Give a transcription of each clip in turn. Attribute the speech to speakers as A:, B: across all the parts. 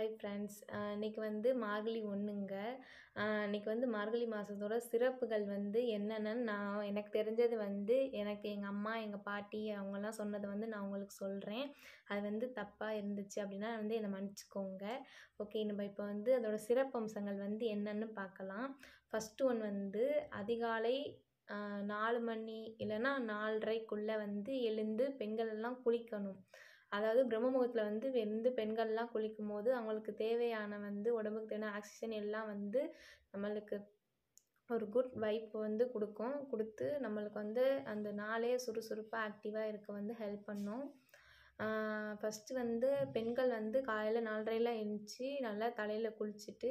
A: Hi friends இன்றைக்கி வந்து மார்கழி ஒன்றுங்க இன்னைக்கு வந்து மார்கழி மாதத்தோட சிறப்புகள் வந்து என்னென்னன்னு நான் எனக்கு தெரிஞ்சது வந்து எனக்கு எங்கள் அம்மா எங்கள் பாட்டி அவங்கெல்லாம் சொன்னதை வந்து நான் உங்களுக்கு சொல்கிறேன் அது வந்து தப்பாக இருந்துச்சு அப்படின்னா வந்து என்னை மன்னிச்சுக்கோங்க. ஓகே நம்ம இப்போ வந்து அதோடய சிறப்பம்சங்கள் வந்து என்னென்னு பார்க்கலாம். ஃபஸ்ட்டு ஒன் வந்து அதிகாலை நாலு மணி இல்லைன்னா நாலரைக்குள்ளே வந்து எழுந்து பெண்கள் எல்லாம் குளிக்கணும். அதாவது பிரம்ம முகூர்த்தத்தில் வந்து வந்து பெண்கள்லாம் குளிக்கும் போது அவங்களுக்கு தேவையான வந்து உடம்புக்கு தேவையான ஆக்சிஜன் எல்லாம் வந்து நம்மளுக்கு ஒரு குட் வைப் வந்து கொடுக்கும். கொடுத்து நம்மளுக்கு வந்து அந்த நாளே சுறுசுறுப்பாக ஆக்டிவாக இருக்க வந்து ஹெல்ப் பண்ணும். ஃபஸ்ட்டு வந்து பெண்கள் வந்து காலையில் நாலரையில் எழுந்துச்சி நல்லா தலையில் குளிச்சுட்டு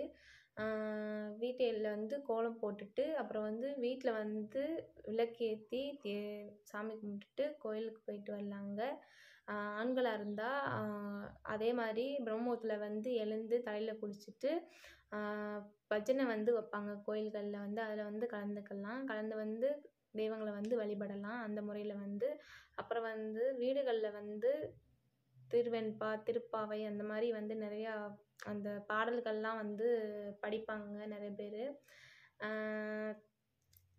A: வீட்டில் வந்து கோலம் போட்டுட்டு அப்புறம் வந்து வீட்டில் வந்து விளக்கேற்றி தே சாமி கும்பிட்டுட்டு கோயிலுக்கு போயிட்டு வரலாங்க. ஆண்களாக இருந்தால் அதே மாதிரி பிரம்மமுகூர்த்தத்தில் வந்து எழுந்து தலையில் குளிச்சுட்டு பஜனை வந்து வைப்பாங்க கோயில்களில் வந்து. அதில் வந்து கலந்துக்கலாம். கலந்து வந்து தெய்வங்களை வந்து வழிபடலாம். அந்த முறையில் வந்து அப்புறம் வந்து வீடுகளில் வந்து திருவெண்பா திருப்பாவை அந்த மாதிரி வந்து நிறையா அந்த பாடல்கள்லாம் வந்து படிப்பாங்க நிறைய பேர்.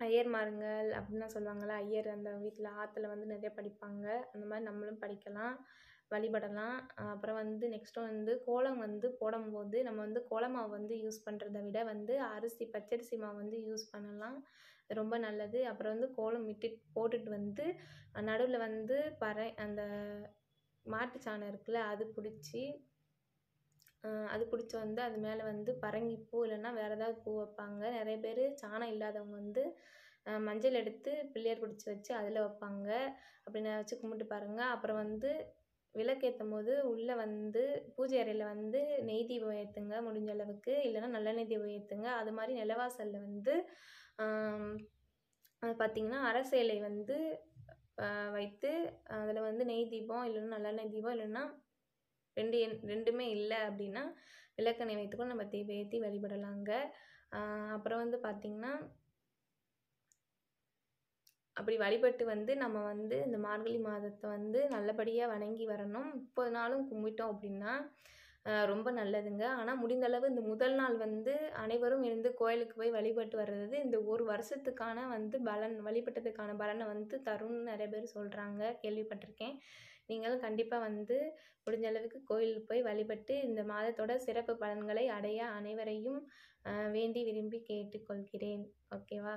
A: ஐயர்மாருங்கள் அப்படின்லாம் சொல்லுவாங்கள்ல. ஐயர் அந்த வீட்டில் ஆற்றுல வந்து நிறைய படிப்பாங்க. அந்த மாதிரி நம்மளும் படிக்கலாம் வழிபடலாம். அப்புறம் வந்து நெக்ஸ்ட்டு வந்து கோலம் வந்து போடும்போது நம்ம வந்து கோலமாவு வந்து யூஸ் பண்ணுறத விட வந்து அரிசி பச்சரிசி மாவு வந்து யூஸ் பண்ணலாம். ரொம்ப நல்லது. அப்புறம் வந்து கோலம் விட்டு போட்டுட்டு வந்து நடுவில் வந்து பறை அந்த மாட்டுச்சாணம் இருக்குல்ல அது பிடிச்சி அது பிடிச்சி வந்து அது மேலே வந்து பரங்கிப்பூ இல்லைன்னா வேறு ஏதாவது பூ வைப்பாங்க. நிறைய பேர் சாணம் இல்லாதவங்க வந்து மஞ்சள் எடுத்து பிள்ளையார் பிடிச்சி வச்சு அதில் வைப்பாங்க. அப்படி நான் வச்சு கும்பிட்டு பாருங்கள் அப்புறம் வந்து விளக்கேற்றும் போது உள்ளே வந்து பூஜை அறையில் வந்து நெய் தீபம் ஏற்றுங்க முடிஞ்ச அளவுக்கு. இல்லைன்னா நல்லெண்ணெய் தீபம் ஏற்றுங்க அது மாதிரி நிலவாசலில் வந்து அது பார்த்திங்கன்னா அரசேலை வந்து வைத்து அதில் வந்து நெய் தீபம் இல்லைன்னா நல்லெண்ணெய் தீபம் இல்லைன்னா ரெண்டு எண் ரெண்டுமே இல்லை அப்படின்னா விளக்கெண்ணெய் வைத்துக்கொண்டு நம்ம தீப ஏற்றி வழிபடலாங்க. அப்புறம் வந்து பார்த்திங்கன்னா அப்படி வழிபட்டு வந்து நம்ம வந்து இந்த மார்கழி மாதத்தை வந்து நல்லபடியாக வணங்கி வரணும். முப்பது நாளும் கும்பிட்டோம் அப்படின்னா ரொம்ப நல்லதுங்க. ஆனால் முடிந்தளவு இந்த முதல் நாள் வந்து அனைவரும் இருந்து கோயிலுக்கு போய் வழிபட்டு வர்றது இந்த ஒரு வருஷத்துக்கான வந்து பலன் வழிபட்டதுக்கான பலனை வந்து தரும்னு நிறைய பேர் சொல்கிறாங்க கேள்விப்பட்டிருக்கேன். நீங்களும் கண்டிப்பாக வந்து முடிஞ்ச அளவுக்கு கோயிலுக்கு போய் வழிபட்டு இந்த மாதத்தோட சிறப்பு பலன்களை அடைய அனைவரையும் வேண்டி விரும்பி கேட்டுக்கொள்கிறேன். ஓகேவா?